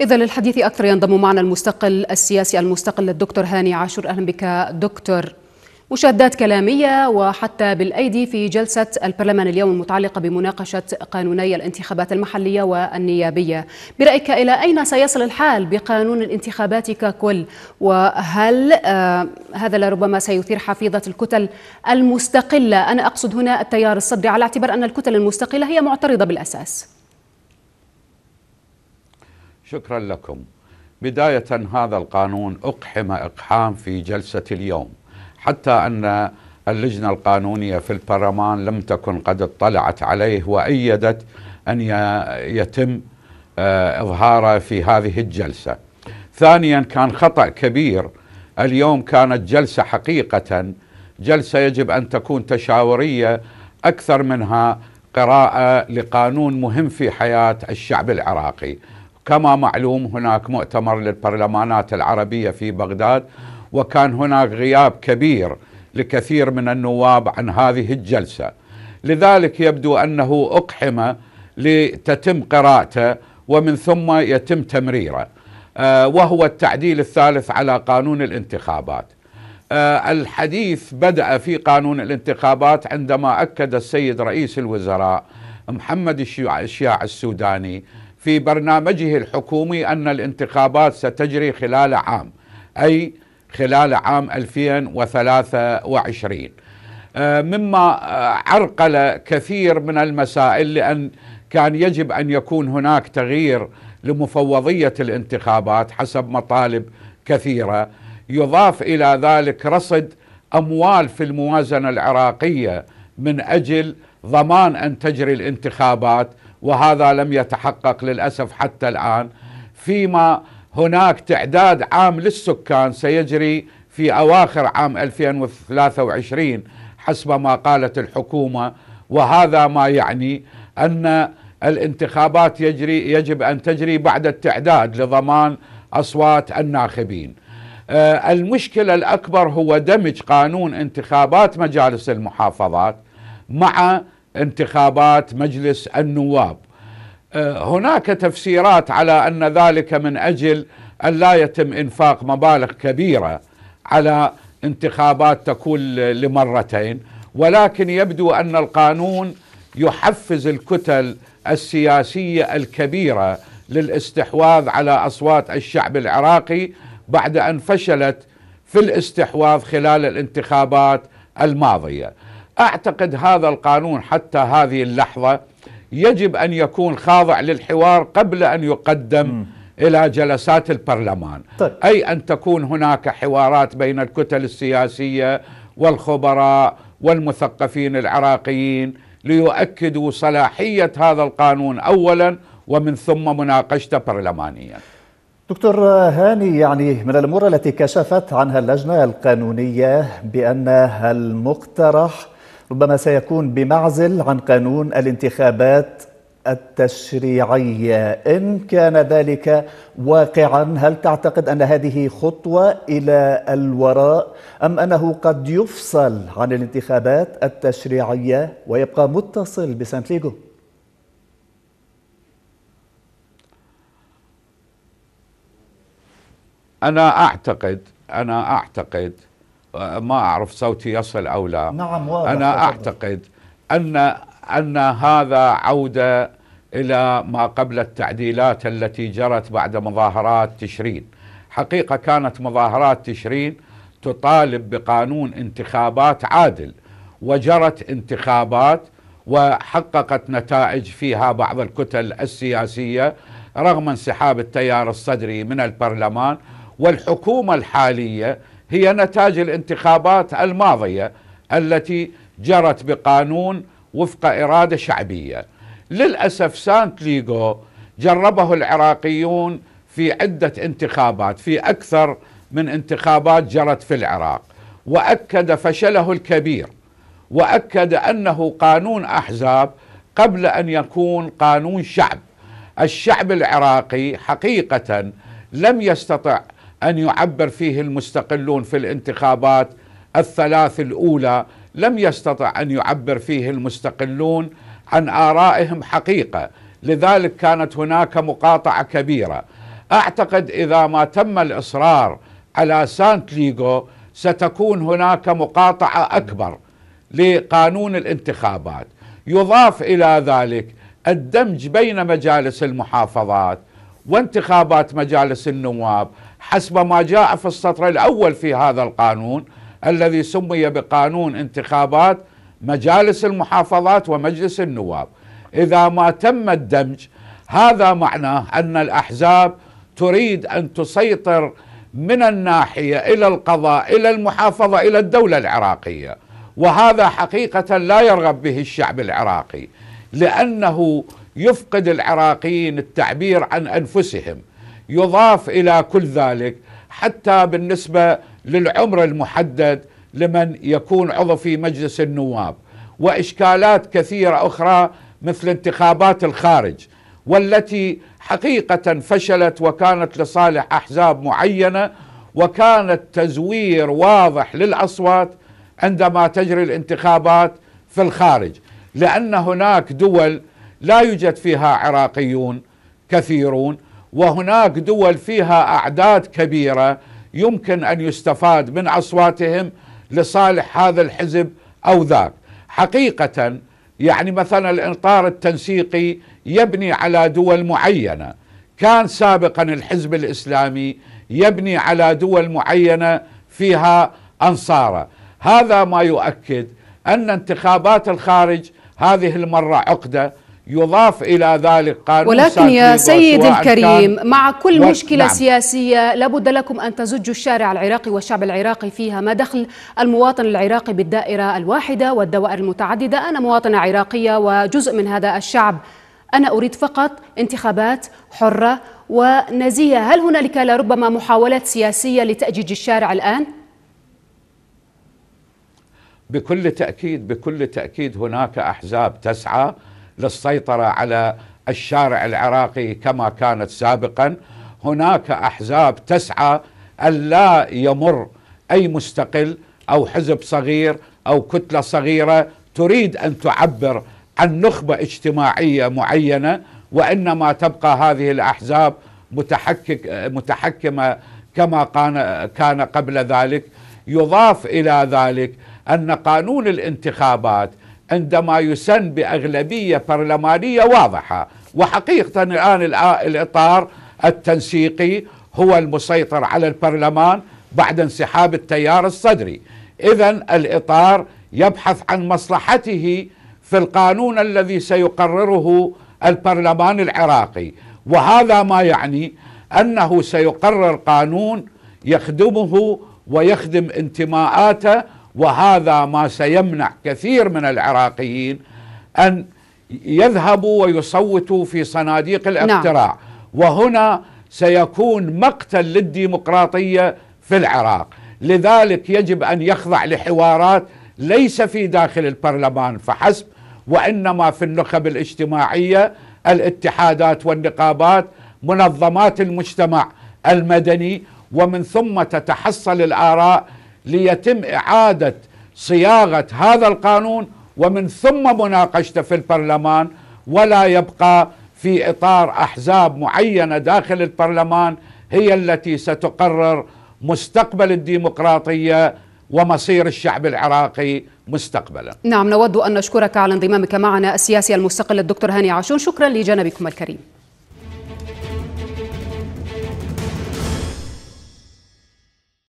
إذا للحديث أكثر ينضم معنا المستقل السياسي المستقل الدكتور هاني عاشور. أهلا بك دكتور. مشادات كلامية وحتى بالأيدي في جلسة البرلمان اليوم المتعلقة بمناقشة قانوني الانتخابات المحلية والنيابية. برأيك إلى أين سيصل الحال بقانون الانتخابات ككل؟ وهل آه هذا لربما سيثير حفيظة الكتل المستقلة؟ أنا أقصد هنا التيار الصدري على اعتبار أن الكتل المستقلة هي معترضة بالأساس. شكرا لكم. بداية هذا القانون أقحم إقحام في جلسة اليوم حتى أن اللجنة القانونية في البرلمان لم تكن قد اطلعت عليه وأيدت أن يتم إظهاره في هذه الجلسة. ثانيا كان خطأ كبير. اليوم كانت جلسة حقيقة جلسة يجب أن تكون تشاورية أكثر منها قراءة لقانون مهم في حياة الشعب العراقي. كما معلوم هناك مؤتمر للبرلمانات العربية في بغداد وكان هناك غياب كبير لكثير من النواب عن هذه الجلسة. لذلك يبدو أنه أقحم لتتم قراءته ومن ثم يتم تمريره. آه وهو التعديل الثالث على قانون الانتخابات. آه الحديث بدأ في قانون الانتخابات عندما أكد السيد رئيس الوزراء محمد الشياع السوداني في برنامجه الحكومي أن الانتخابات ستجري خلال عام أي خلال عام 2023 مما عرقل كثير من المسائل لأن كان يجب أن يكون هناك تغيير لمفوضية الانتخابات حسب مطالب كثيرة. يضاف إلى ذلك رصد أموال في الموازنة العراقية من أجل ضمان أن تجري الانتخابات وهذا لم يتحقق للأسف حتى الآن. فيما هناك تعداد عام للسكان سيجري في أواخر عام 2023 حسب ما قالت الحكومة. وهذا ما يعني أن الانتخابات يجري يجب أن تجري بعد التعداد لضمان أصوات الناخبين. آه، المشكلة الأكبر هو دمج قانون انتخابات مجالس المحافظات مع انتخابات مجلس النواب. آه، هناك تفسيرات على أن ذلك من أجل أن لا يتم إنفاق مبالغ كبيرة على انتخابات تكون لمرتين. ولكن يبدو أن القانون يحفز الكتل السياسية الكبيرة للاستحواذ على أصوات الشعب العراقي بعد أن فشلت في الاستحواذ خلال الانتخابات الماضية. أعتقد هذا القانون حتى هذه اللحظة يجب أن يكون خاضع للحوار قبل أن يقدم م. إلى جلسات البرلمان طيب. أي أن تكون هناك حوارات بين الكتل السياسية والخبراء والمثقفين العراقيين ليؤكدوا صلاحية هذا القانون اولا ومن ثم مناقشته برلمانيا. دكتور هاني يعني من الأمور التي كشفت عنها اللجنة القانونية بأن المقترح ربما سيكون بمعزل عن قانون الانتخابات التشريعية. إن كان ذلك واقعا هل تعتقد أن هذه خطوة إلى الوراء أم أنه قد يفصل عن الانتخابات التشريعية ويبقى متصل بسانتليغو أنا أعتقد أنا أعتقد ما أعرف صوتي يصل أو لا. نعم واضح أنا أعتقد أن أن هذا عودة إلى ما قبل التعديلات التي جرت بعد مظاهرات تشرين. حقيقة كانت مظاهرات تشرين تطالب بقانون انتخابات عادل وجرت انتخابات وحققت نتائج فيها بعض الكتل السياسية رغم انسحاب التيار الصدري من البرلمان والحكومة الحالية هي نتاج الانتخابات الماضية التي جرت بقانون وفق إرادة شعبية. للأسف سانت ليغو جربه العراقيون في عدة انتخابات في أكثر من انتخابات جرت في العراق وأكد فشله الكبير وأكد أنه قانون أحزاب قبل أن يكون قانون شعب. الشعب العراقي حقيقة لم يستطع أن يعبر فيه المستقلون في الانتخابات الثلاث الأولى لم يستطع أن يعبر فيه المستقلون عن آرائهم حقيقة. لذلك كانت هناك مقاطعة كبيرة. أعتقد إذا ما تم الإصرار على سانت ليغو ستكون هناك مقاطعة أكبر لقانون الانتخابات. يضاف إلى ذلك الدمج بين مجالس المحافظات وانتخابات مجالس النواب. حسب ما جاء في السطر الأول في هذا القانون الذي سمي بقانون انتخابات مجالس المحافظات ومجلس النواب. إذا ما تم الدمج هذا معناه أن الأحزاب تريد أن تسيطر من الناحية إلى القضاء إلى المحافظة إلى الدولة العراقية. وهذا حقيقة لا يرغب به الشعب العراقي. لأنه يفقد العراقيين التعبير عن أنفسهم يضاف إلى كل ذلك حتى بالنسبة للعمر المحدد لمن يكون عضو في مجلس النواب وإشكالات كثيرة أخرى مثل انتخابات الخارج والتي حقيقة فشلت وكانت لصالح أحزاب معينة وكانت تزوير واضح للأصوات عندما تجري الانتخابات في الخارج. لأن هناك دول لا يوجد فيها عراقيون كثيرون وهناك دول فيها أعداد كبيرة يمكن أن يستفاد من أصواتهم لصالح هذا الحزب أو ذاك. حقيقة يعني مثلا الإطار التنسيقي يبني على دول معينة. كان سابقا الحزب الإسلامي يبني على دول معينة فيها أنصارة. هذا ما يؤكد أن انتخابات الخارج هذه المرة عقدة يضاف إلى ذلك قانون ولكن يا سيد الكريم مع كل و... مشكلة نعم. سياسية لابد لكم أن تزجوا الشارع العراقي والشعب العراقي فيها ما دخل المواطن العراقي بالدائرة الواحدة والدوائر المتعددة أنا مواطنة عراقية وجزء من هذا الشعب أنا أريد فقط انتخابات حرة ونزيهة هل هنالك لربما محاولات سياسية لتأجيج الشارع الآن؟ بكل تأكيد بكل تأكيد هناك أحزاب تسعى للسيطرة على الشارع العراقي كما كانت سابقا. هناك أحزاب تسعى ألا يمر أي مستقل أو حزب صغير أو كتلة صغيرة تريد أن تعبر عن نخبة اجتماعية معينة وإنما تبقى هذه الأحزاب متحكك متحكمة كما كان قبل ذلك. يضاف إلى ذلك أن قانون الانتخابات عندما يسن بأغلبية برلمانية واضحة. وحقيقة الآن الإطار التنسيقي هو المسيطر على البرلمان بعد انسحاب التيار الصدري. إذا الإطار يبحث عن مصلحته في القانون الذي سيقرره البرلمان العراقي. وهذا ما يعني أنه سيقرر قانون يخدمه ويخدم انتماءاته وهذا ما سيمنع كثير من العراقيين أن يذهبوا ويصوتوا في صناديق الاقتراع نعم. وهنا سيكون مقتل للديمقراطية في العراق لذلك يجب أن يخضع لحوارات ليس في داخل البرلمان فحسب وإنما في النخب الاجتماعية الاتحادات والنقابات منظمات المجتمع المدني ومن ثم تتحصل الآراء ليتم إعادة صياغة هذا القانون ومن ثم مناقشته في البرلمان ولا يبقى في إطار أحزاب معينة داخل البرلمان هي التي ستقرر مستقبل الديمقراطية ومصير الشعب العراقي مستقبلا. نعم نود أن نشكرك على انضمامك معنا السياسي المستقل الدكتور هاني عاشور شكرا لجانبكم الكريم.